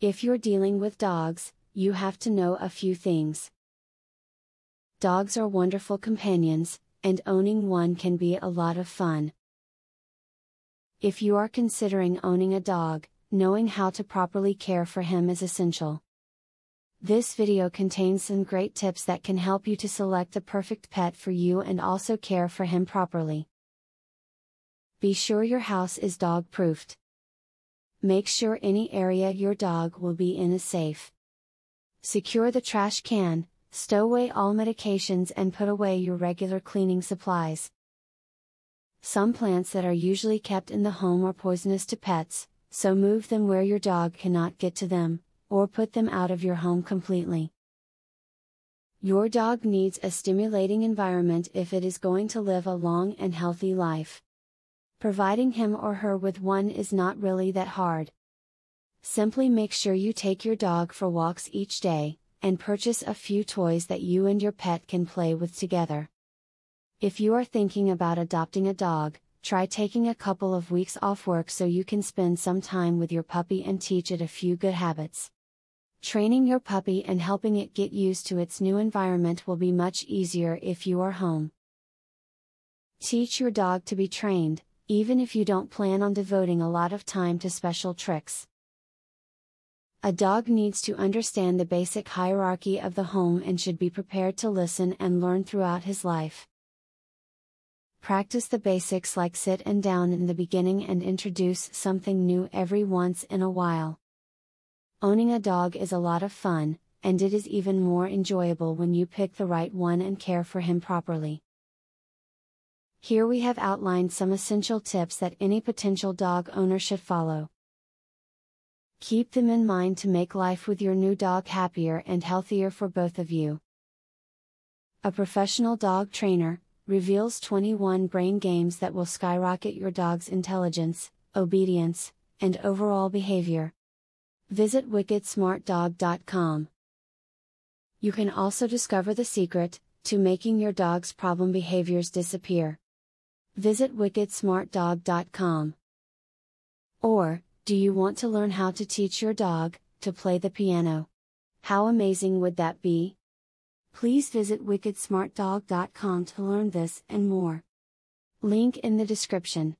If you're dealing with dogs, you have to know a few things. Dogs are wonderful companions, and owning one can be a lot of fun. If you are considering owning a dog, knowing how to properly care for him is essential. This video contains some great tips that can help you to select the perfect pet for you and also care for him properly. Be sure your house is dog proofed. Make sure any area your dog will be in is safe. Secure the trash can, stow away all medications and put away your regular cleaning supplies. Some plants that are usually kept in the home are poisonous to pets, so move them where your dog cannot get to them, or put them out of your home completely. Your dog needs a stimulating environment if it is going to live a long and healthy life. Providing him or her with one is not really that hard. Simply make sure you take your dog for walks each day, and purchase a few toys that you and your pet can play with together. If you are thinking about adopting a dog, try taking a couple of weeks off work so you can spend some time with your puppy and teach it a few good habits. Training your puppy and helping it get used to its new environment will be much easier if you are home. Teach your dog to be trained, even if you don't plan on devoting a lot of time to special tricks. A dog needs to understand the basic hierarchy of the home and should be prepared to listen and learn throughout his life. Practice the basics like sit and down in the beginning and introduce something new every once in a while. Owning a dog is a lot of fun, and it is even more enjoyable when you pick the right one and care for him properly. Here we have outlined some essential tips that any potential dog owner should follow. Keep them in mind to make life with your new dog happier and healthier for both of you. A professional dog trainer reveals 21 brain games that will skyrocket your dog's intelligence, obedience, and overall behavior. Visit wickedsmartdog.com. You can also discover the secret to making your dog's problem behaviors disappear. Visit wickedsmartdog.com. Or, do you want to learn how to teach your dog to play the piano? How amazing would that be? Please visit wickedsmartdog.com to learn this and more. Link in the description.